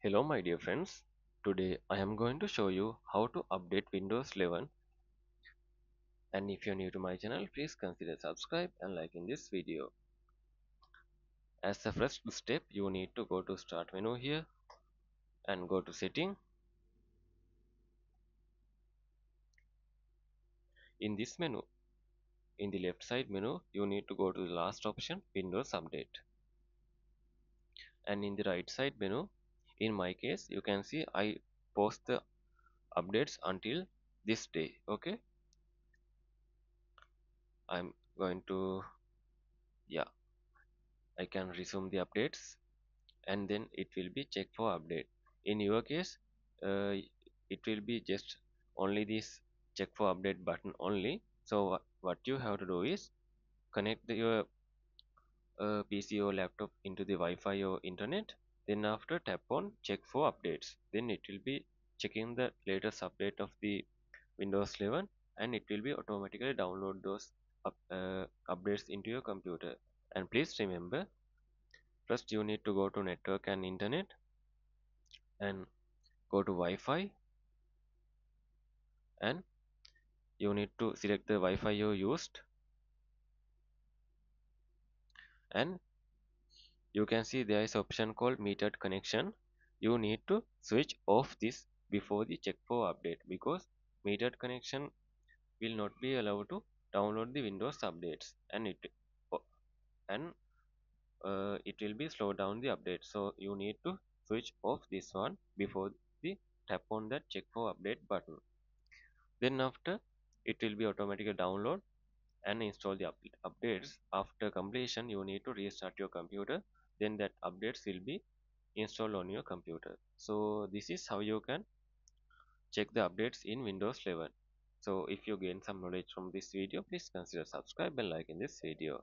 Hello my dear friends, today I am going to show you how to update Windows 11 and if you're new to my channel please consider subscribe and liking this video. As the first step you need to go to start menu here and go to setting. In this menu, in the left side menu you need to go to the last option Windows Update and in the right side menu in my case you can see I post the updates until this day okay? I'm going to yeah. I can resume the updates and then it will be check for update. In your case uh, it will be just only this check for update button only. So what you have to do is connect the, your uh, PC or laptop into the Wi-Fi or internet then after tap on check for updates. Then it will be checking the latest update of the Windows 11 and it will be automatically download those up, uh, updates into your computer. And please remember first you need to go to network and internet and go to Wi-Fi. And you need to select the Wi-Fi you used. And you can see there is option called metered connection. You need to switch off this before the check for update because metered connection will not be allowed to download the windows updates and it and uh, it will be slow down the update. So you need to switch off this one before the tap on that check for update button. Then after it will be automatically download and install the up updates. After completion you need to restart your computer. Then that updates will be installed on your computer. So this is how you can check the updates in windows 11 so if you gain some knowledge from this video please consider subscribe and like in this video